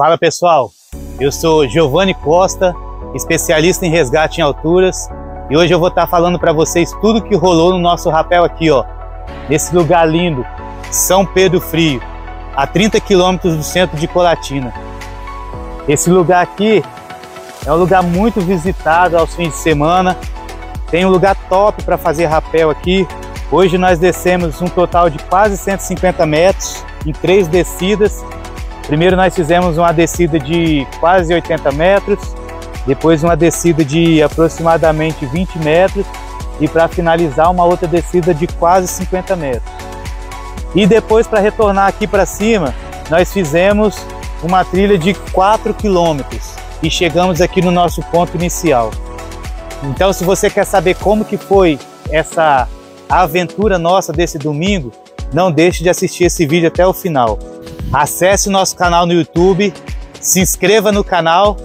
Fala pessoal, eu sou Giovanni Costa, especialista em resgate em alturas e hoje eu vou estar falando para vocês tudo que rolou no nosso rapel aqui, ó, nesse lugar lindo, São Pedro Frio, a 30 quilômetros do centro de Colatina. Esse lugar aqui é um lugar muito visitado aos fins de semana, tem um lugar top para fazer rapel aqui. Hoje nós descemos um total de quase 150 metros em três descidas Primeiro nós fizemos uma descida de quase 80 metros, depois uma descida de aproximadamente 20 metros e para finalizar uma outra descida de quase 50 metros. E depois para retornar aqui para cima, nós fizemos uma trilha de 4 quilômetros e chegamos aqui no nosso ponto inicial. Então se você quer saber como que foi essa aventura nossa desse domingo, não deixe de assistir esse vídeo até o final. Acesse nosso canal no YouTube, se inscreva no canal,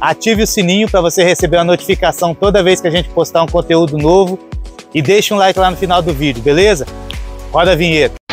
ative o sininho para você receber a notificação toda vez que a gente postar um conteúdo novo e deixe um like lá no final do vídeo, beleza? Roda a vinheta.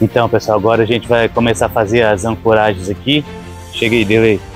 Então, pessoal, agora a gente vai começar a fazer as ancoragens aqui. Cheguei, aí.